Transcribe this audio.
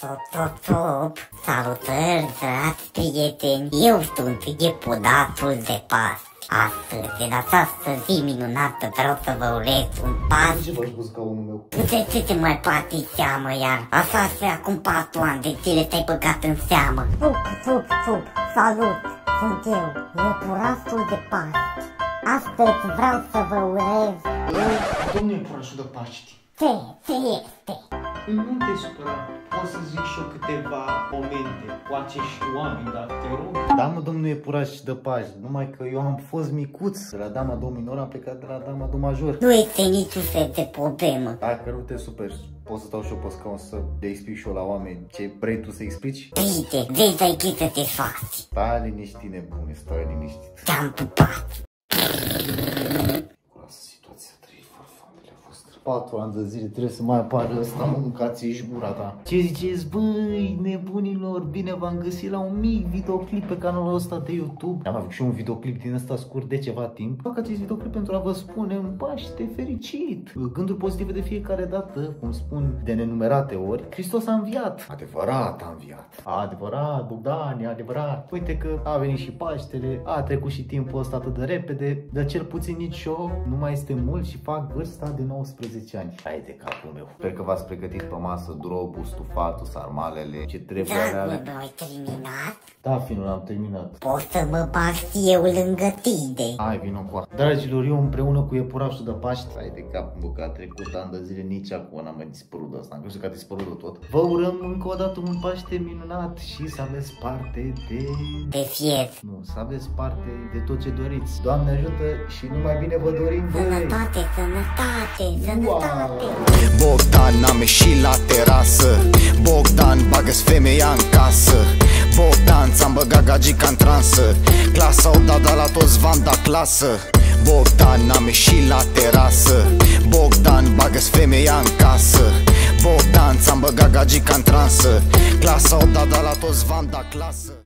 Top, top, top! Salutări, dragi prieteni! Eu sunt iepudatul de Paști. Astăzi, în această zi minunată, vreau să vă urez un pas. Ce faci cu scaunul meu? De ce te mai bate seamă, iar? Așa se acum patru ani de zile te-ai băgat în seamă. Sup, sup, sup, salut! Sunt eu, iepurașul de Paști. Astăzi vreau să vă urez... Domnule Purașul de Paști, Ce? Ce este? Nu te supăra. Pot să zic și eu câteva momente cu acești oameni, dar te rog. Da, mă, domnule Puraș de Paști, numai că eu am fost micuț. De la dama do minor am plecat de la dama do major. Nu este niciun fel de problemă. Dacă nu te superi, pot să stau și eu pe scaun să le explic și eu la oameni ce vrei tu să explici? Bine, vezi aici să te faci. Stai liniștit, nebune, stai liniștit. Te-am pupat. Patru ani de zile trebuie să mai apară ăsta, mă, mâncați și gura ta. Ce ziceți, băi, nebunilor, bine v-am găsit la un mic videoclip pe canalul ăsta de YouTube. Am avut și un videoclip din ăsta scurt de ceva timp. Fac acest videoclip pentru a vă spune un Paște fericit. Gânduri pozitive de fiecare dată, cum spun de nenumerate ori. Hristos a înviat. Adevărat a înviat. Adevărat, Bogdan, e adevărat. Uite că a venit și Paștele, a trecut și timpul ăsta atât de repede, dar cel puțin nici eu nu mai este mult și fac vârsta de 19 ani. Hai de capul meu. Sper că v-ați pregătit pe masă drobul, stufatul, sarmalele, ce trebuie Da, ale mă, alea. ai terminat? Da, finul, am terminat. Poți să mă bag și eu lângă tine. Hai, vino cu a. Dragilor, eu împreună cu iepurașul de Paști, hai de cap, bă, că a trecut ani de zile, nici acum n-am mai dispărut de asta, am crezut că a dispărut de tot. Vă urăm încă o dată un Paște minunat și să aveți parte de... De fier. Nu, să aveți parte de tot ce doriți. Doamne ajută și numai bine vă dorim, băi! Sănătate, sănătate, sănătate. Bogdan am ieșit la terasă. Bogdan bagă-ți femeia în casă. Bogdan ți-am băgat gagica în transă. Clasa o da, da la toți v-am dat clasă. Bogdan am ieșit la terasă. Bogdan bagă-ți femeia în casă. Bogdan ți-am băgat gagica în transă. Clasa o da, da la toți v-am dat clasă